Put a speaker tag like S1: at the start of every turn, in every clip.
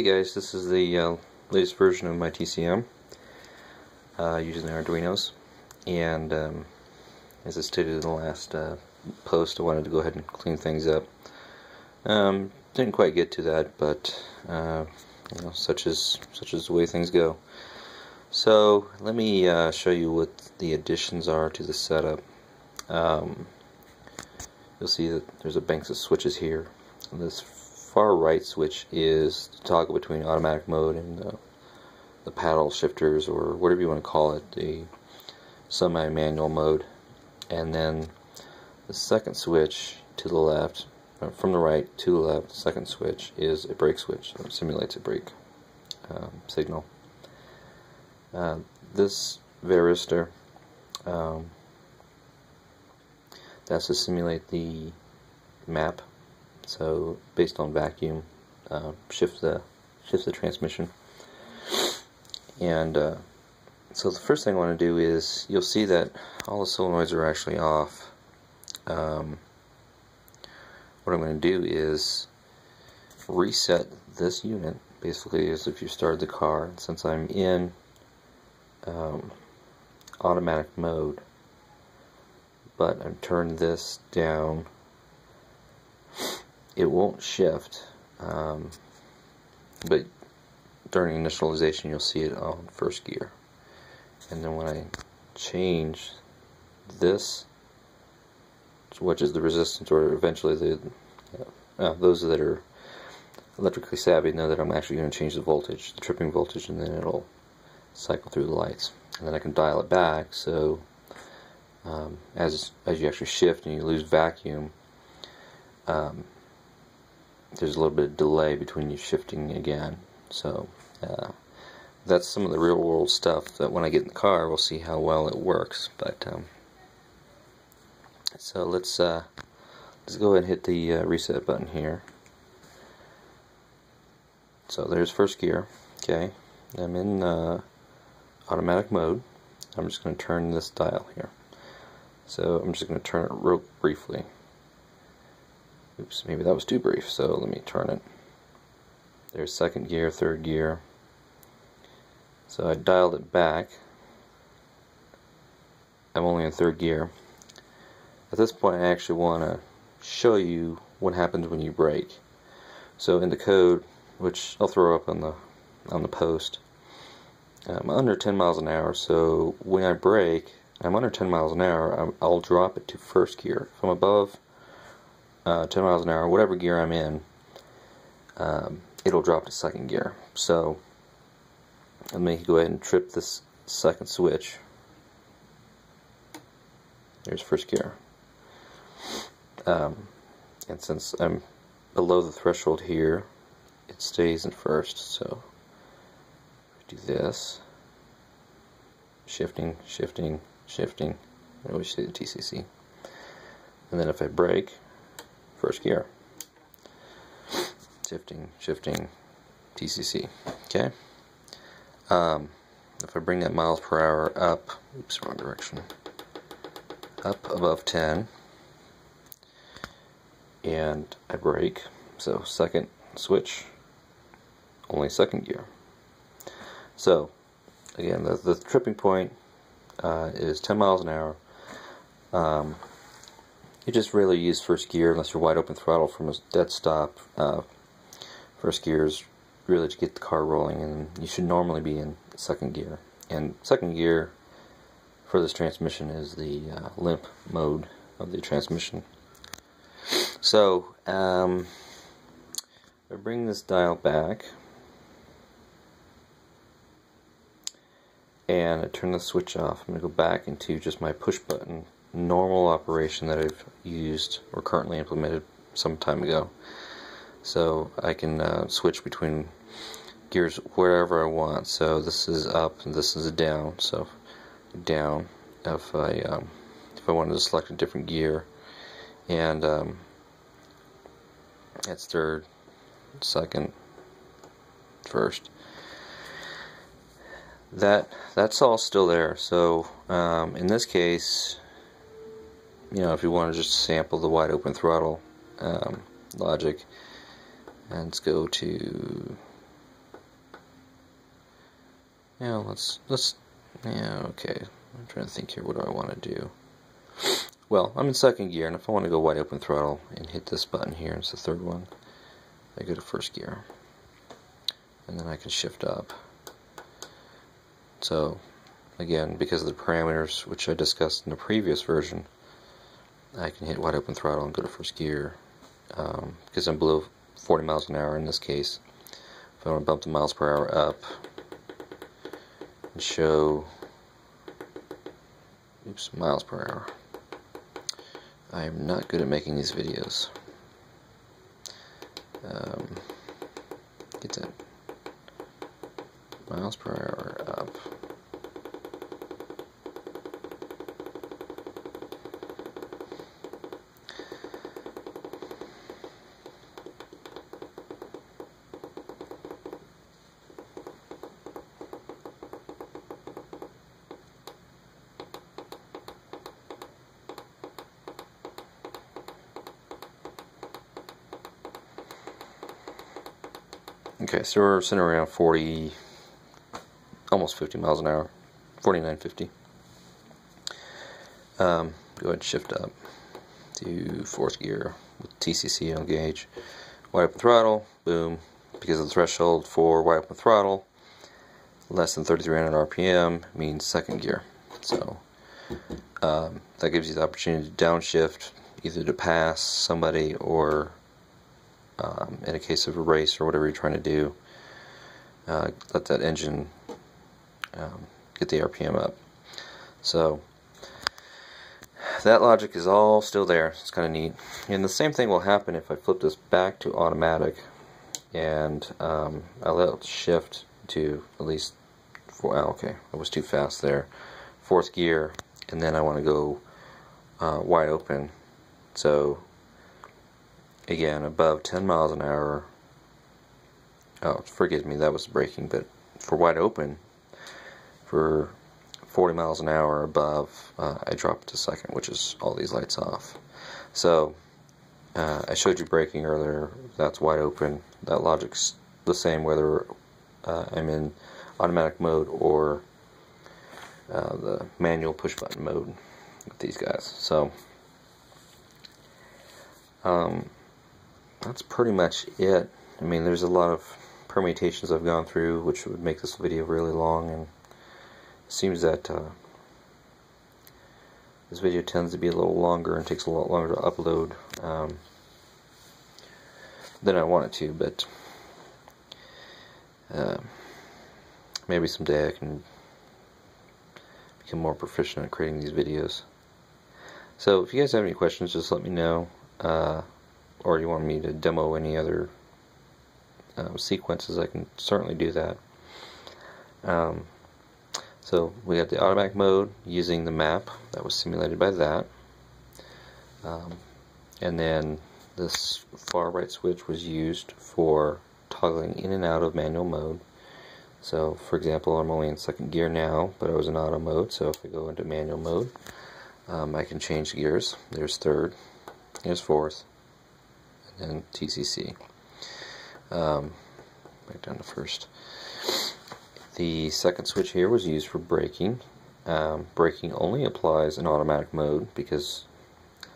S1: Hey guys, this is the uh, latest version of my TCM uh, using the Arduinos and um, as I stated in the last uh, post I wanted to go ahead and clean things up. Um, didn't quite get to that but uh, you know such is such as the way things go. So let me uh, show you what the additions are to the setup. Um, you'll see that there's a bank of switches here. This far right switch is to toggle between automatic mode and uh, the paddle shifters or whatever you want to call it, the semi-manual mode. And then the second switch to the left, uh, from the right to the left, second switch is a brake switch. So it simulates a brake um, signal. Uh, this varistor, um, that's to simulate the map so based on vacuum, uh, shift the shift the transmission. And uh, so the first thing I want to do is you'll see that all the solenoids are actually off. Um, what I'm going to do is reset this unit basically as if you started the car. Since I'm in um, automatic mode, but I've turned this down it won't shift um, but during initialization you'll see it on first gear. And then when I change this which is the resistance or eventually the uh, those that are electrically savvy know that I'm actually going to change the voltage the tripping voltage and then it'll cycle through the lights. And then I can dial it back so um, as as you actually shift and you lose vacuum um, there's a little bit of delay between you shifting again. So uh, that's some of the real world stuff that when I get in the car, we'll see how well it works. But um, so let's uh, let's go ahead and hit the uh, reset button here. So there's first gear. Okay, I'm in uh, automatic mode. I'm just going to turn this dial here. So I'm just going to turn it real briefly. Oops, maybe that was too brief, so let me turn it. There's second gear, third gear. So I dialed it back. I'm only in third gear. At this point I actually want to show you what happens when you brake. So in the code, which I'll throw up on the on the post, I'm under 10 miles an hour, so when I brake, I'm under 10 miles an hour, I'll drop it to first gear. If I'm above uh, 10 miles an hour, whatever gear I'm in, um, it'll drop to second gear. So let me go ahead and trip this second switch. There's first gear. Um, and since I'm below the threshold here, it stays in first. So do this, shifting, shifting, shifting. I always say the TCC. And then if I brake, first gear. Shifting, shifting, TCC. Okay. Um, if I bring that miles per hour up, oops, wrong direction, up above 10, and I brake, so second switch, only second gear. So, again, the, the tripping point uh, is 10 miles an hour. Um, you just rarely use first gear unless you're wide open throttle from a dead stop. Uh, first gear is really to get the car rolling, and you should normally be in second gear. And second gear for this transmission is the uh, limp mode of the transmission. So, um, I bring this dial back, and I turn the switch off. I'm going to go back into just my push button normal operation that I've used or currently implemented some time ago. So I can uh, switch between gears wherever I want. So this is up and this is down. So down if I um, if I wanted to select a different gear, and um, that's third, second, first. That that's all still there. So um, in this case, you know, if you want to just sample the wide open throttle um, logic, and let's go to Now let's let's yeah okay. I'm trying to think here. What do I want to do? Well, I'm in second gear, and if I want to go wide open throttle and hit this button here, it's the third one. I go to first gear, and then I can shift up. So, again, because of the parameters which I discussed in the previous version, I can hit wide open throttle and go to first gear um, because I'm below 40 miles an hour in this case. If I want to bump the miles per hour up and show oops, miles per hour. I am not good at making these videos. Um, get that miles per hour up. Okay, so we're sitting around 40, almost 50 miles an hour, 49.50. Um, go ahead and shift up to fourth gear with TCC on gauge. Wide open throttle, boom. Because of the threshold for wide open throttle, less than 3,300 RPM means second gear. So um, that gives you the opportunity to downshift, either to pass somebody or um, in a case of a race or whatever you're trying to do, uh, let that engine um, get the RPM up. So that logic is all still there. It's kind of neat. And the same thing will happen if I flip this back to automatic and um, I let shift to at least four, oh, okay, I was too fast there. Fourth gear, and then I want to go uh, wide open. So again above 10 miles an hour. Oh forgive me that was braking but for wide open for 40 miles an hour above uh, I drop it to second which is all these lights off. So uh, I showed you braking earlier that's wide open that logic's the same whether uh, I'm in automatic mode or uh, the manual push button mode with these guys so um, that's pretty much it. I mean, there's a lot of permutations I've gone through, which would make this video really long, and it seems that uh, this video tends to be a little longer and takes a lot longer to upload um, than I want it to, but uh, maybe someday I can become more proficient at creating these videos. So if you guys have any questions, just let me know. Uh, or you want me to demo any other um, sequences, I can certainly do that. Um, so we got the automatic mode using the map that was simulated by that. Um, and then this far right switch was used for toggling in and out of manual mode. So for example, I'm only in second gear now, but I was in auto mode, so if I go into manual mode, um, I can change gears. There's third, there's fourth, and TCC. Um, back down to first. The second switch here was used for braking. Um, braking only applies in automatic mode because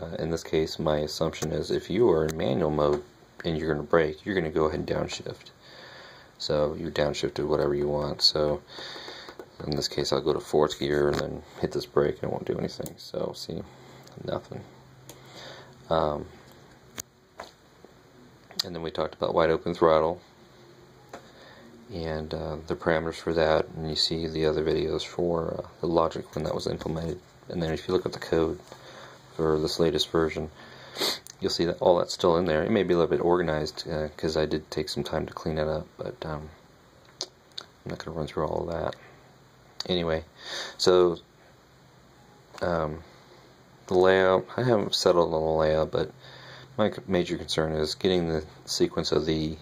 S1: uh, in this case my assumption is if you are in manual mode and you're going to brake, you're going to go ahead and downshift. So you downshift to whatever you want. So in this case I'll go to fourth gear and then hit this brake and it won't do anything. So see, nothing. Um, and then we talked about wide open throttle and uh, the parameters for that. And you see the other videos for uh, the logic when that was implemented. And then if you look at the code for this latest version you'll see that all that's still in there. It may be a little bit organized because uh, I did take some time to clean it up but um, I'm not going to run through all that. Anyway so um, the layout I haven't settled on the layout but my major concern is getting the sequence of the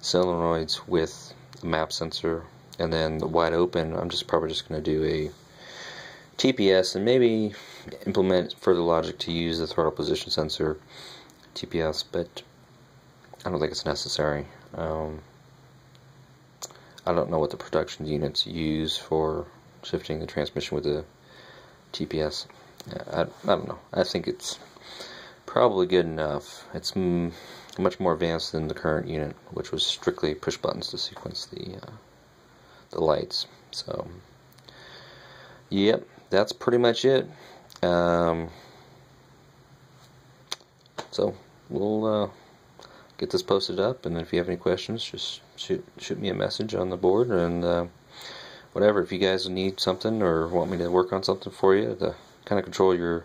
S1: solenoids with the map sensor and then the wide open I'm just probably just going to do a TPS and maybe implement further logic to use the throttle position sensor TPS but I don't think it's necessary um, I don't know what the production units use for shifting the transmission with the TPS. I, I don't know. I think it's probably good enough. It's much more advanced than the current unit, which was strictly push buttons to sequence the uh, the lights. So, yep, that's pretty much it. Um, so we'll uh, get this posted up, and if you have any questions, just shoot shoot me a message on the board, and uh, whatever. If you guys need something or want me to work on something for you to kind of control your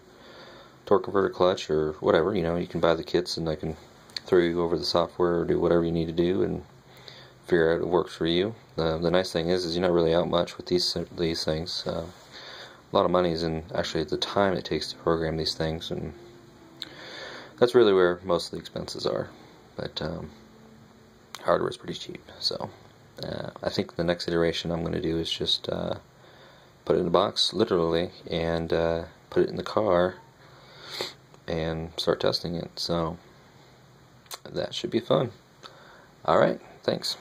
S1: torque converter clutch or whatever, you know, you can buy the kits, and I can throw you over the software or do whatever you need to do, and figure out it works for you. Uh, the nice thing is, is you're not really out much with these these things. Uh, a lot of money is in actually the time it takes to program these things, and that's really where most of the expenses are. But um, hardware is pretty cheap, so uh, I think the next iteration I'm going to do is just uh, put it in a box, literally, and uh, put it in the car and start testing it. So that should be fun. All right, thanks.